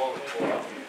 call it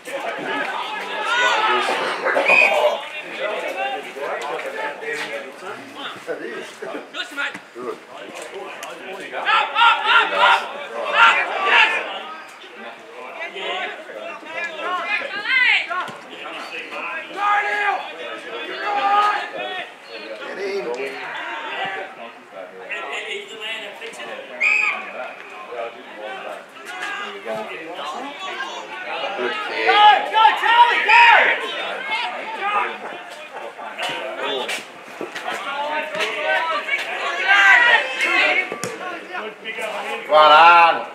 Guarano.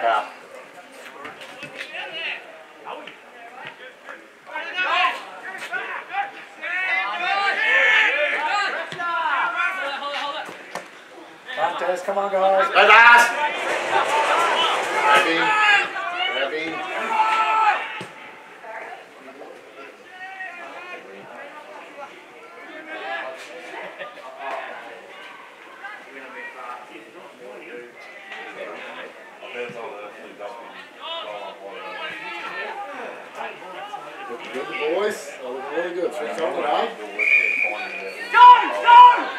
back up. Looking good, boys. All looking really good. Three coming out. Go, go!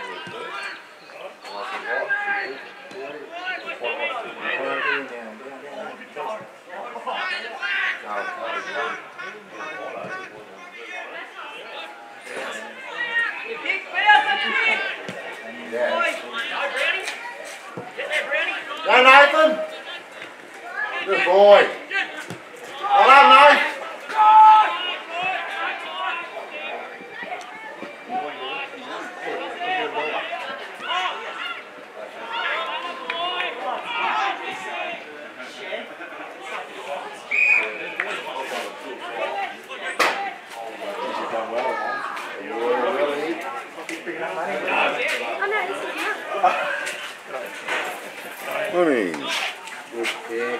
Go, Nathan! Good boy. All right, Nathan. morning. Okay.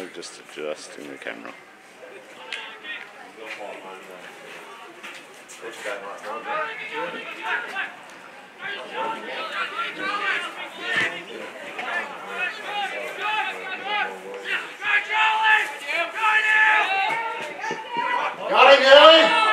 now just adjusting the camera. Got him, Gary!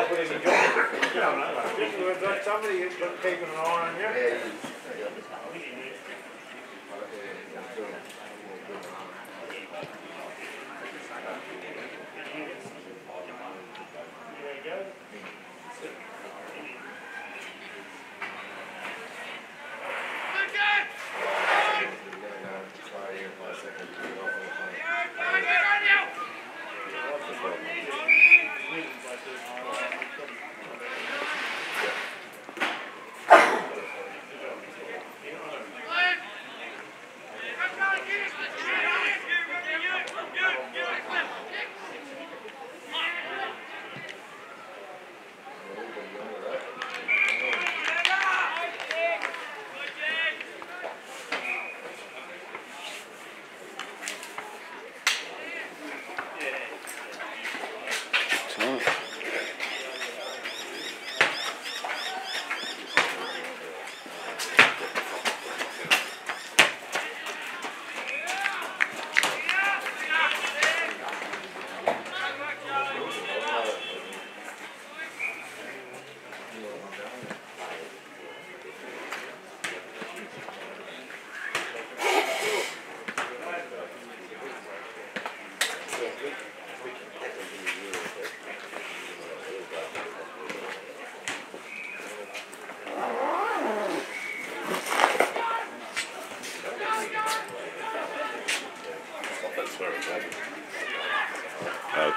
realize what he'd be doing. Know, somebody keeping an eye on you. Yeah.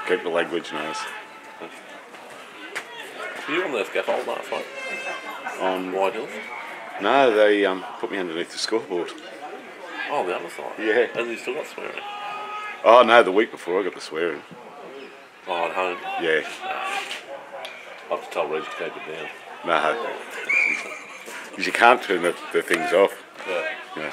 Keep the language nice. Were you on the scaffold last night? On White Hills? no, they um, put me underneath the scoreboard. Oh, the other side. Yeah. And you still got swearing. Oh no, the week before I got the swearing. Oh, at home. Yeah, I have to tell Reg to keep it down. no. Because you can't turn the, the things off. Yeah. Yeah.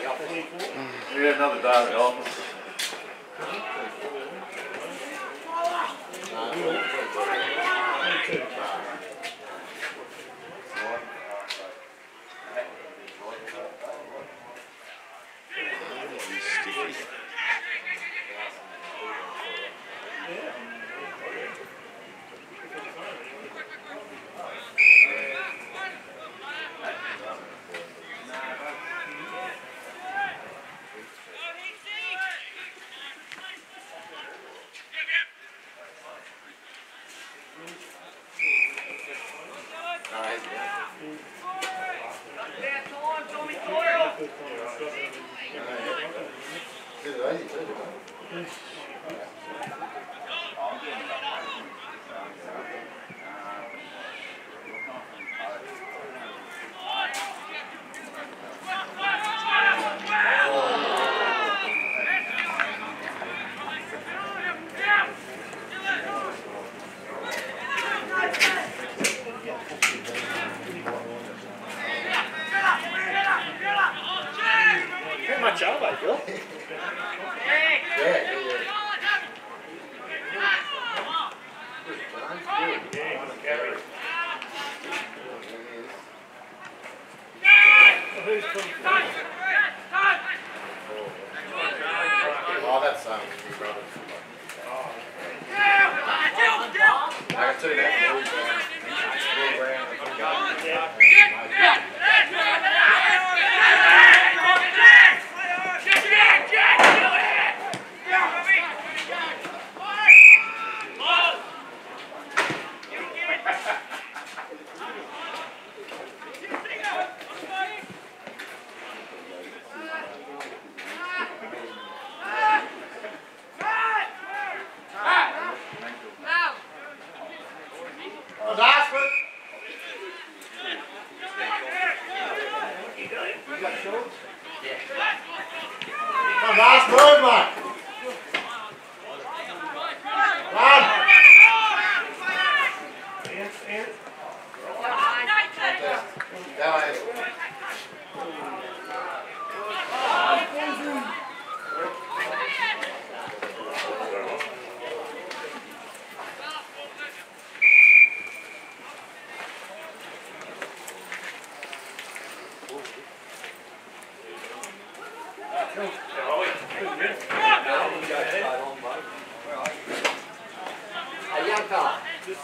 Yeah, another the office.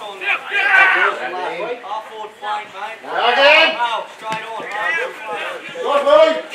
Half forward flank, mate. Now again. Oh, straight on. Good, Willie.